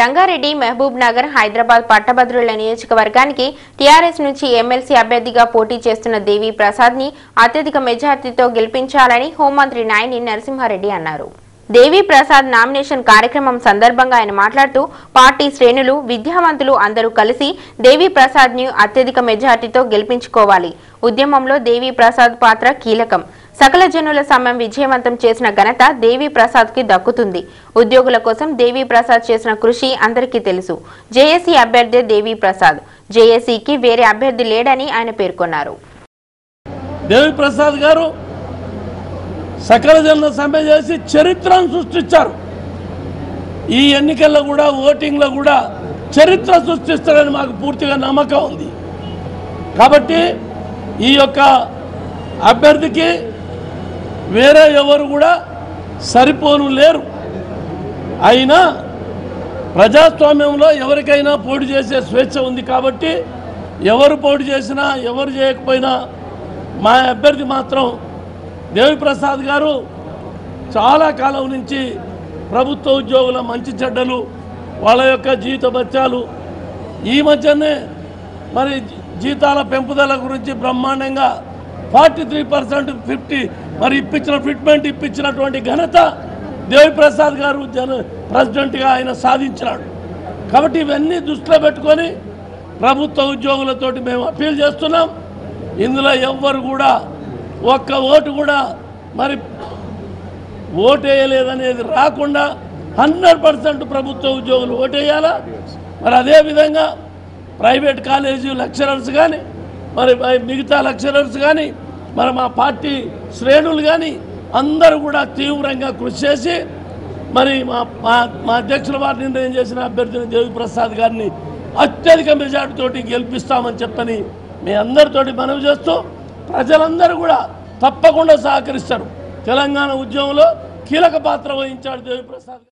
రంగారెడ్డి మహబూబ్ నగర్ హైదరాబాద్ పట్టభద్రుల నియోజకవర్గానికి టీఆర్ఎస్ నుంచి ఎమ్మెల్సీ అభ్యర్థిగా పోటీ చేస్తున్న దేవి ప్రసాద్ని అత్యధిక మెజార్టీతో గెలిపించాలని హోంమంత్రి నాయని నరసింహారెడ్డి అన్నారు. దేవి ప్రసాద్ నామినేషన్ కార్యక్రమం సందర్భంగా ఆయన మాట్లాడుతూ పార్టీ శ్రేణులు విద్యావంతులు అందరూ కలిసి దేవి ప్రసాద్ని అత్యధిక మెజార్టీతో గెలిపించుకోవాలి. ఉద్యమంలో దేవి ప్రసాద్ పాత్ర కీలకం. సకల జనుల సమ్మెం విజయవంతం చేసిన ఘనత దేవి ప్రసాద్కి దక్కుతుంది. ఉద్యోగుల కోసం దేవి ప్రసాద్ చేసిన కృషి అందరికీ తెలుసు. జేఏసీ అభ్యర్థి దేవి ప్రసాద్. జేఏసీకి వేరే అభ్యర్థి లేడని ఆయన పేర్కొన్నారు. దేవి ప్రసాద్ గారు సకల జనుల సమ్మె చేసి చరిత్రను సృష్టించారు. ఈ ఎన్నికల్లో కూడా ఓటింగ్లో కూడా చరిత్ర సృష్టిస్తారని మాకు పూర్తిగా నమ్మకం ఉంది. కాబట్టి ఈ యొక్క అభ్యర్థికి వేరే ఎవరు కూడా సరిపోను లేరు. అయినా ప్రజాస్వామ్యంలో ఎవరికైనా పోటీ చేసే స్వేచ్ఛ ఉంది కాబట్టి ఎవరు పోటీ చేసినా ఎవరు చేయకపోయినా మా అభ్యర్థి మాత్రం దేవిప్రసాద్ గారు చాలా కాలం నుంచి ప్రభుత్వ ఉద్యోగుల మంచి చెడ్డలు వాళ్ళ యొక్క జీవిత బత్యాలు ఈ మధ్యనే మరి జీతాల పెంపుదల గురించి బ్రహ్మాండంగా ఫార్టీ త్రీ పర్సెంట్ ఫిఫ్టీ మరి ఇప్పించిన ఫిట్మెంట్ ఇప్పించినటువంటి ఘనత దేవిప్రసాద్ గారు జన ప్రెసిడెంట్గా ఆయన సాధించినాడు. కాబట్టి ఇవన్నీ దృష్టిలో పెట్టుకొని ప్రభుత్వ ఉద్యోగులతోటి మేము అప్పీల్ చేస్తున్నాం. ఇందులో ఎవ్వరు కూడా ఒక్క ఓటు కూడా మరి ఓటేయలేదనేది రాకుండా హండ్రెడ్ పర్సెంట్ ప్రభుత్వ ఉద్యోగులు ఓటేయాలా? మరి అదేవిధంగా ప్రైవేట్ కాలేజీ లెక్చరర్స్ కానీ మరి మిగతా లెక్చరర్స్ కానీ మరి మా పార్టీ శ్రేణులు కానీ అందరూ కూడా తీవ్రంగా కృషి చేసి మరి మా మా మా అధ్యక్షుల వారు నిర్ణయం చేసిన అభ్యర్థిని దేవిప్రసాద్ గారిని అత్యధిక మెజార్టీతోటి గెలిపిస్తామని చెప్పని మీ అందరితోటి మనవి చేస్తూ ప్రజలందరూ కూడా తప్పకుండా సహకరిస్తారు. తెలంగాణ ఉద్యమంలో కీలక పాత్ర వహించాడు దేవిప్రసాద్